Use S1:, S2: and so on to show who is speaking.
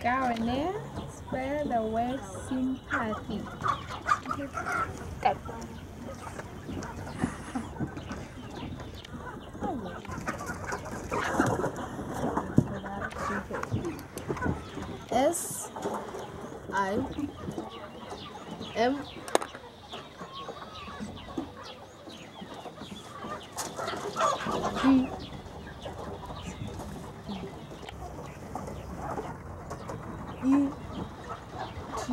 S1: Garnet spell the word sympathy. S I M いき